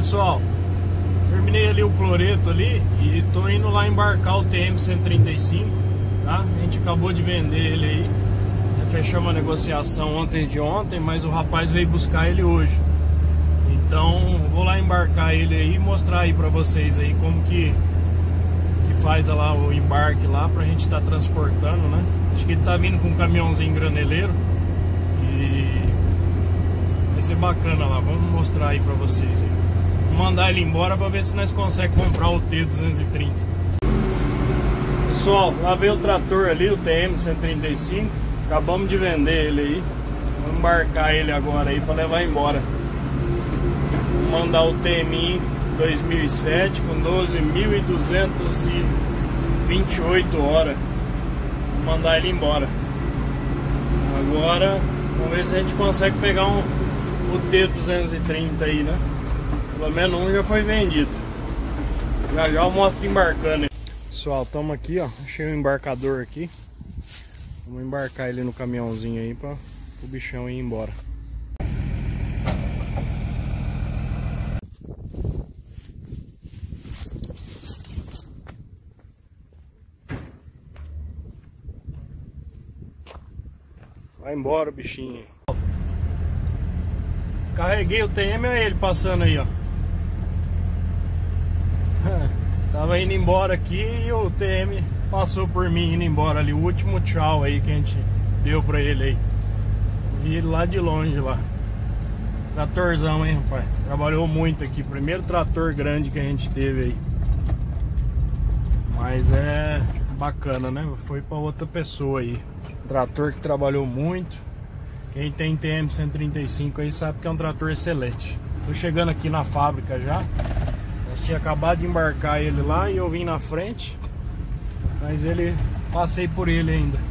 Pessoal, terminei ali o cloreto ali e tô indo lá embarcar o TM-135, tá? A gente acabou de vender ele aí. Fechamos a negociação ontem de ontem, mas o rapaz veio buscar ele hoje. Então, vou lá embarcar ele aí e mostrar aí pra vocês aí como que, que faz lá o embarque lá pra gente estar tá transportando, né? Acho que ele tá vindo com um caminhãozinho graneleiro e vai ser bacana lá. Vamos mostrar aí pra vocês aí. Vou mandar ele embora pra ver se nós conseguimos comprar o T230. Pessoal, lá veio o trator ali, o TM135. Acabamos de vender ele aí. Vamos embarcar ele agora aí pra levar embora mandar o TMI 2007 com 12.228 horas. Vou mandar ele embora. Agora, vamos ver se a gente consegue pegar um, o T230 aí, né? Pelo menos um já foi vendido. Já já eu mostro embarcando. Pessoal, estamos aqui, ó. Achei um embarcador aqui. Vamos embarcar ele no caminhãozinho aí para o bichão ir embora. Vai embora, bichinho. Carreguei o TM, olha ele passando aí, ó. Tava indo embora aqui e o TM passou por mim indo embora ali. O último tchau aí que a gente deu pra ele aí. Vi ele lá de longe lá. Tratorzão, hein, rapaz. Trabalhou muito aqui. Primeiro trator grande que a gente teve aí. Mas é bacana, né? Foi pra outra pessoa aí. Trator que trabalhou muito. Quem tem TM 135 aí sabe que é um trator excelente. Tô chegando aqui na fábrica já. Tinha acabado de embarcar ele lá e eu vim na frente. Mas ele passei por ele ainda.